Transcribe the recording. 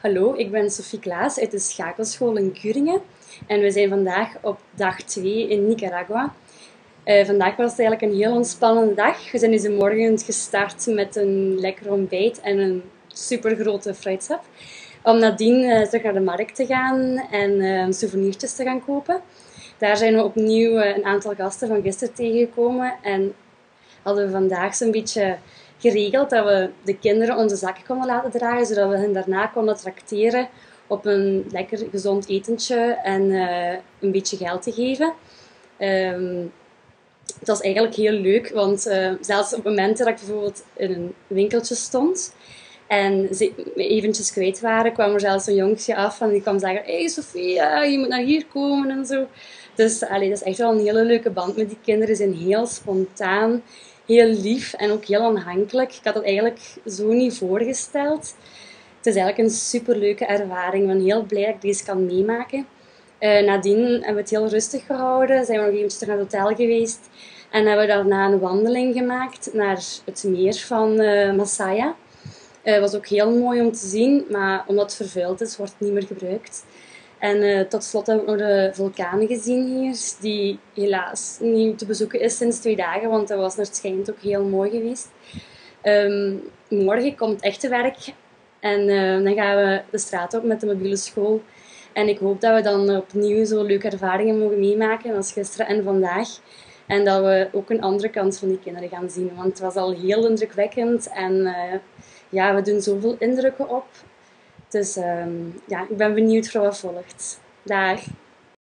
Hallo, ik ben Sophie Klaas uit de Schakelschool in Kuringen en we zijn vandaag op dag 2 in Nicaragua. Uh, vandaag was het eigenlijk een heel ontspannende dag. We zijn deze morgen gestart met een lekker ontbijt en een super grote fruitsap. Om nadien uh, terug naar de markt te gaan en uh, souvenirtjes te gaan kopen. Daar zijn we opnieuw een aantal gasten van gisteren tegengekomen en hadden we vandaag zo'n beetje geregeld dat we de kinderen onze zakken konden laten dragen, zodat we hen daarna konden tracteren op een lekker gezond etentje en uh, een beetje geld te geven. Het was eigenlijk heel leuk, want uh, zelfs op momenten dat ik bijvoorbeeld in een winkeltje stond en ze eventjes kwijt waren, kwam er zelfs een jongetje af en die kwam zeggen: Hé hey Sofia, je moet naar hier komen en zo. Dus allee, dat is echt wel een hele leuke band met die kinderen. Ze zijn heel spontaan, heel lief en ook heel aanhankelijk. Ik had het eigenlijk zo niet voorgesteld. Het is eigenlijk een superleuke ervaring. Ik ben heel blij dat ik deze kan meemaken. Uh, nadien hebben we het heel rustig gehouden. Zijn we nog eventjes naar het hotel geweest. En hebben we daarna een wandeling gemaakt naar het meer van uh, Masaya. Het uh, was ook heel mooi om te zien, maar omdat het vervuild is, wordt het niet meer gebruikt. En uh, tot slot hebben we nog de vulkanen gezien hier, die helaas niet te bezoeken is sinds twee dagen, want dat was naar het schijnt ook heel mooi geweest. Um, morgen komt echte werk en uh, dan gaan we de straat op met de mobiele school. En ik hoop dat we dan opnieuw zo leuke ervaringen mogen meemaken als gisteren en vandaag. En dat we ook een andere kant van die kinderen gaan zien. Want het was al heel indrukwekkend en uh, ja, we doen zoveel indrukken op. Dus um, ja, ik ben benieuwd voor wat volgt. Dag!